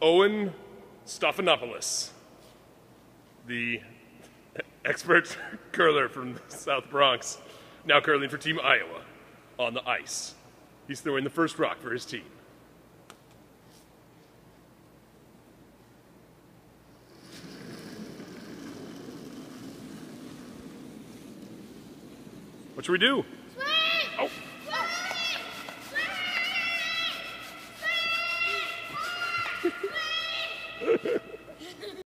Owen Stephanopoulos, the expert curler from the South Bronx, now curling for Team Iowa on the ice. He's throwing the first rock for his team. What should we do? Swing! Oh. Ha ha ha!